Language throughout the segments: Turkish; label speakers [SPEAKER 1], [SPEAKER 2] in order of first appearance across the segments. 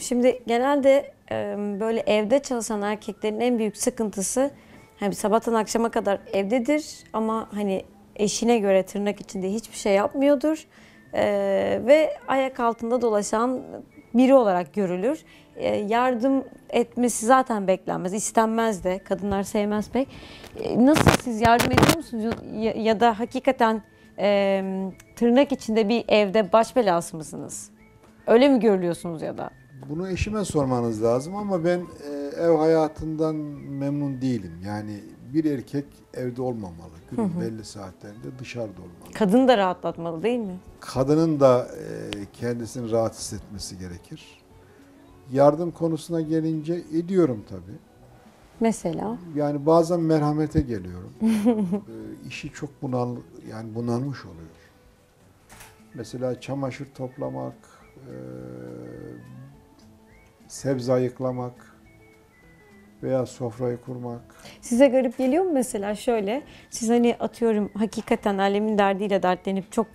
[SPEAKER 1] Şimdi genelde böyle evde çalışan erkeklerin en büyük sıkıntısı hani sabahtan akşama kadar evdedir ama hani eşine göre tırnak içinde hiçbir şey yapmıyordur ve ayak altında dolaşan biri olarak görülür. Yardım etmesi zaten beklenmez, istenmez de. Kadınlar sevmez pek. Nasıl siz yardım ediyor musunuz ya, da hakikaten tırnak içinde bir evde baş belası mısınız? Öyle mi görülüyorsunuz ya da?
[SPEAKER 2] Bunu eşime sormanız lazım ama ben e, ev hayatından memnun değilim. Yani bir erkek evde olmamalı. Günün belli saatlerinde dışarıda olmalı.
[SPEAKER 1] Kadını da rahatlatmalı değil mi?
[SPEAKER 2] Kadının da e, kendisini rahat hissetmesi gerekir. Yardım konusuna gelince ediyorum tabii.
[SPEAKER 1] Mesela.
[SPEAKER 2] Yani bazen merhamete geliyorum. e, işi çok bunal yani bunalmış oluyor. Mesela çamaşır toplamak, e, sebze ayıklamak veya sofrayı kurmak.
[SPEAKER 1] Size garip geliyor mu mesela şöyle? Siz hani atıyorum hakikaten alemin derdiyle dertlenip çok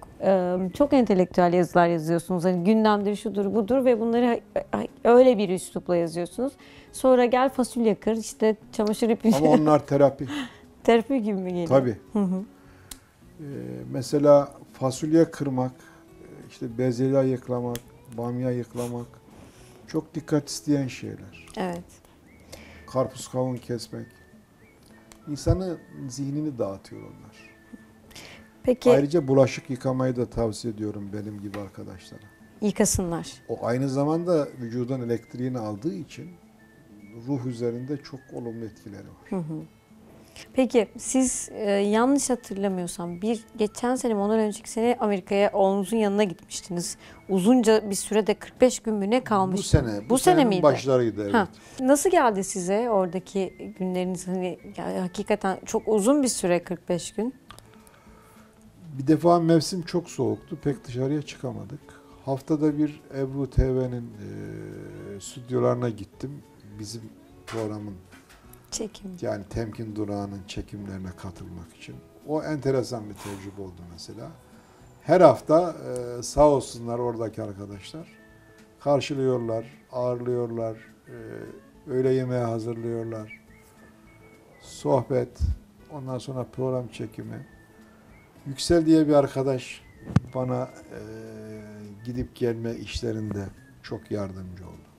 [SPEAKER 1] çok entelektüel yazılar yazıyorsunuz. Hani gündemdir, şudur, budur ve bunları öyle bir üslupla yazıyorsunuz. Sonra gel fasulye kır, işte çamaşır ipi,
[SPEAKER 2] Ama onlar terapi.
[SPEAKER 1] terapi gibi mi geliyor?
[SPEAKER 2] Tabii.
[SPEAKER 1] Hı hı.
[SPEAKER 2] Ee, mesela fasulye kırmak, işte bezelye ayıklamak, bamya ayıklamak çok dikkat isteyen şeyler.
[SPEAKER 1] Evet.
[SPEAKER 2] Karpuz kavun kesmek. İnsanı zihnini dağıtıyor onlar.
[SPEAKER 1] Peki
[SPEAKER 2] Ayrıca bulaşık yıkamayı da tavsiye ediyorum benim gibi arkadaşlara.
[SPEAKER 1] yıkasınlar.
[SPEAKER 2] O aynı zamanda vücudan elektriğini aldığı için ruh üzerinde çok olumlu etkileri var.
[SPEAKER 1] Peki siz e, yanlış hatırlamıyorsam bir geçen sene ondan önceki sene Amerika'ya oğlunuzun yanına gitmiştiniz. Uzunca bir sürede 45 gün mü ne
[SPEAKER 2] Bu
[SPEAKER 1] kalmıştı?
[SPEAKER 2] sene, bu,
[SPEAKER 1] Bu sene miydi?
[SPEAKER 2] başlarıydı evet.
[SPEAKER 1] Ha. Nasıl geldi size oradaki günleriniz hani hakikaten çok uzun bir süre 45 gün.
[SPEAKER 2] Bir defa mevsim çok soğuktu. Pek dışarıya çıkamadık. Haftada bir Ebru TV'nin e, stüdyolarına gittim. Bizim programın
[SPEAKER 1] Çekim.
[SPEAKER 2] yani Temkin Durağı'nın çekimlerine katılmak için. O enteresan bir tecrübe oldu mesela. Her hafta e, sağ olsunlar oradaki arkadaşlar. Karşılıyorlar, ağırlıyorlar, e, öğle yemeği hazırlıyorlar. Sohbet, ondan sonra program çekimi. Yüksel diye bir arkadaş bana e, gidip gelme işlerinde çok yardımcı oldu.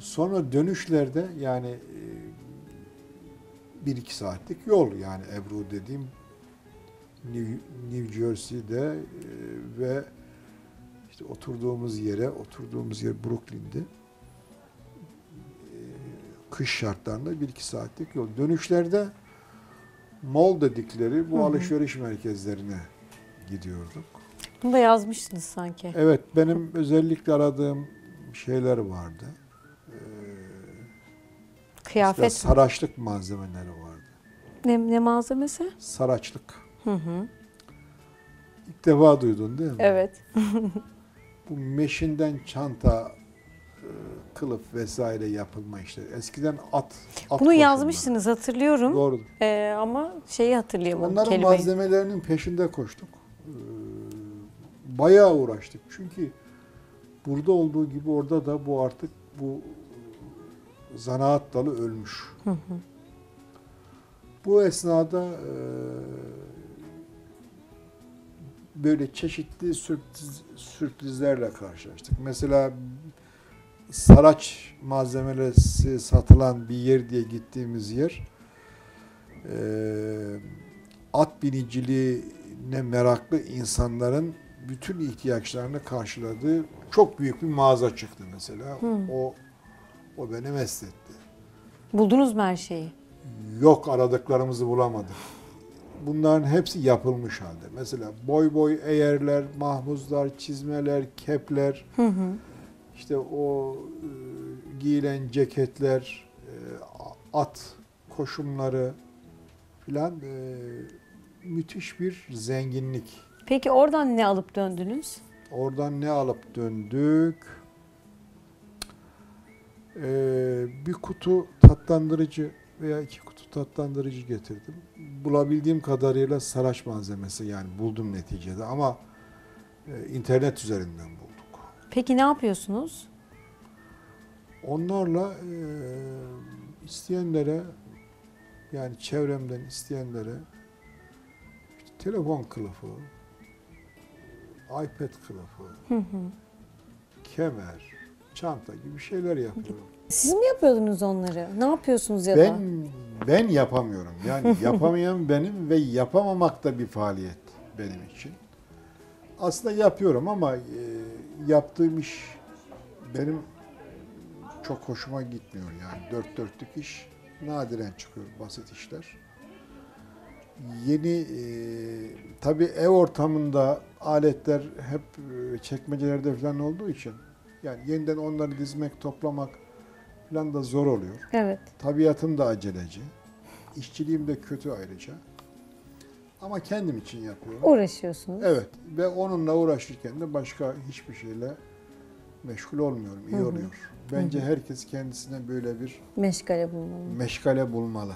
[SPEAKER 2] Sonra dönüşlerde yani e, bir iki saatlik yol yani Ebru dediğim New, New Jersey'de e, ve işte oturduğumuz yere, oturduğumuz yer Brooklyn'de e, kış şartlarında bir iki saatlik yol. Dönüşlerde mall dedikleri bu
[SPEAKER 1] Hı hı.
[SPEAKER 2] alışveriş merkezlerine gidiyorduk.
[SPEAKER 1] Bunu da yazmıştınız sanki.
[SPEAKER 2] Evet benim özellikle aradığım şeyler vardı.
[SPEAKER 1] Kıyafet.
[SPEAKER 2] Mesela saraçlık malzemeleri vardı.
[SPEAKER 1] Ne, ne malzemesi?
[SPEAKER 2] Saraçlık.
[SPEAKER 1] Hı hı.
[SPEAKER 2] İlk defa duydun değil mi?
[SPEAKER 1] Evet.
[SPEAKER 2] Bu meşinden çanta, e, kılıf vesaire yapılma işleri. Eskiden at, at
[SPEAKER 1] Bunu
[SPEAKER 2] koşulları.
[SPEAKER 1] yazmıştınız hatırlıyorum.
[SPEAKER 2] Doğru.
[SPEAKER 1] Ee, ama şeyi hatırlayamadım
[SPEAKER 2] Onların
[SPEAKER 1] kelimeyi.
[SPEAKER 2] malzemelerinin peşinde koştuk. Ee, Bayağı uğraştık. Çünkü burada olduğu gibi orada da bu artık bu zanaat dalı ölmüş.
[SPEAKER 1] Hı hı.
[SPEAKER 2] Bu esnada e, böyle çeşitli sürpriz, sürprizlerle karşılaştık. Mesela saraç malzemeleri satılan bir yer diye gittiğimiz yer e, at biniciliğine meraklı insanların bütün ihtiyaçlarını karşıladığı çok büyük bir mağaza çıktı mesela.
[SPEAKER 1] Hı.
[SPEAKER 2] O o beni mest etti.
[SPEAKER 1] Buldunuz mu her şeyi?
[SPEAKER 2] Yok aradıklarımızı bulamadık. Bunların hepsi yapılmış halde. Mesela boy boy eğerler, mahmuzlar, çizmeler, kepler,
[SPEAKER 1] Hı hı.
[SPEAKER 2] işte o e, giyilen ceketler, e, at koşumları filan e, müthiş bir zenginlik.
[SPEAKER 1] Peki oradan ne alıp döndünüz?
[SPEAKER 2] Oradan ne alıp döndük? Ee, bir kutu tatlandırıcı veya iki kutu tatlandırıcı getirdim. Bulabildiğim kadarıyla saraç malzemesi yani buldum neticede ama e, internet üzerinden bulduk.
[SPEAKER 1] Peki ne yapıyorsunuz?
[SPEAKER 2] Onlarla e, isteyenlere yani çevremden isteyenlere işte telefon kılıfı, iPad kılıfı, kemer, çanta gibi şeyler yapıyorum.
[SPEAKER 1] Siz mi yapıyordunuz onları? Ne yapıyorsunuz ya da?
[SPEAKER 2] Ben ben yapamıyorum. Yani yapamayan benim ve yapamamak da bir faaliyet benim için. Aslında yapıyorum ama e, yaptığım iş benim çok hoşuma gitmiyor yani. Dört dörtlük iş nadiren çıkıyor basit işler. Yeni e, tabii ev ortamında aletler hep e, çekmecelerde falan olduğu için yani yeniden onları dizmek, toplamak falan da zor oluyor.
[SPEAKER 1] Evet.
[SPEAKER 2] Tabiatım da aceleci. İşçiliğim de kötü ayrıca. Ama kendim için yapıyorum.
[SPEAKER 1] Uğraşıyorsunuz.
[SPEAKER 2] Evet ve onunla uğraşırken de başka hiçbir şeyle meşgul olmuyorum. İyi oluyor. Bence herkes kendisine böyle bir
[SPEAKER 1] Meşgale bulmalı.
[SPEAKER 2] meşgale bulmalı.